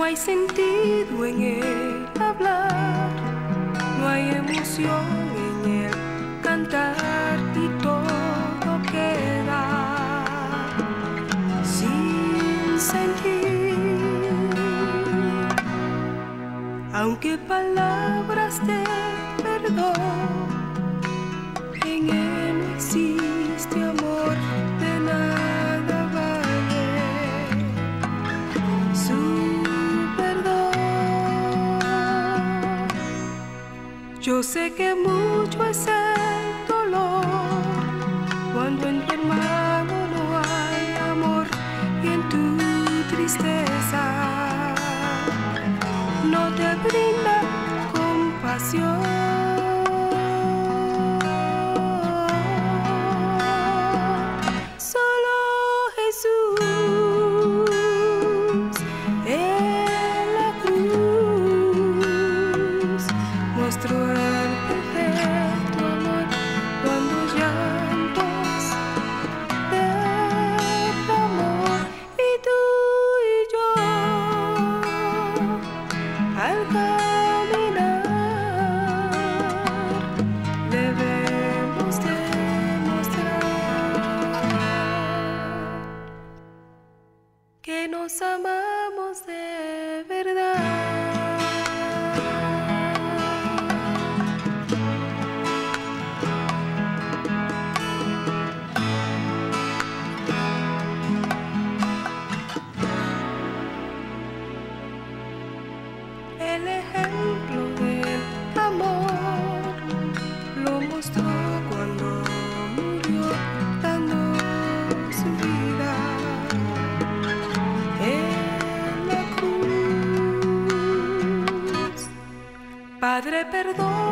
No hay sentido en el hablar, no hay emoción en el cantar y todo queda sin sentir. Aunque palabras de perdón Yo sé que mucho es el dolor cuando en tu hermano no hay amor y en tu tristeza no te brinda compasión. me perdone.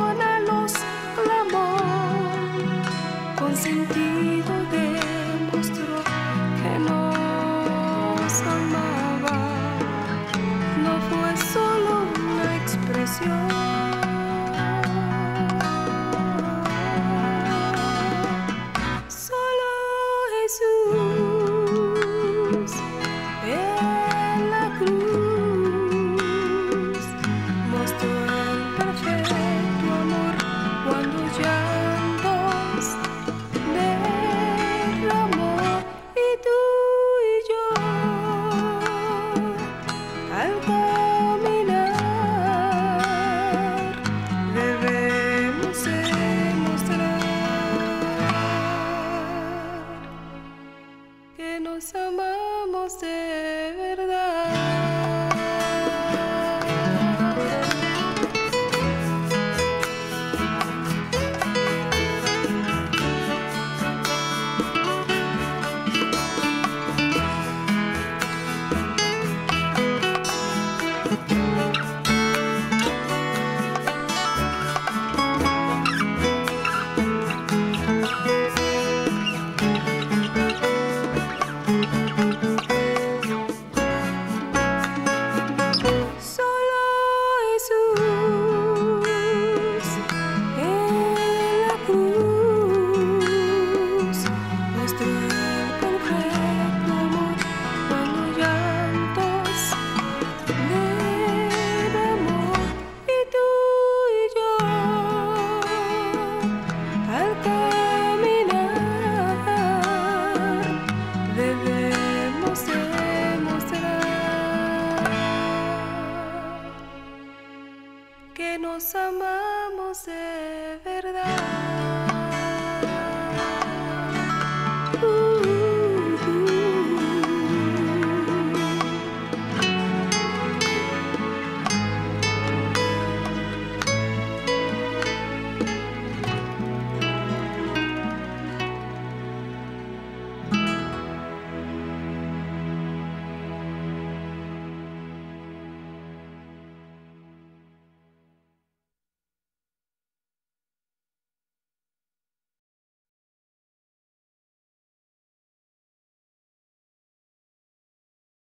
que nos amamos de verdad.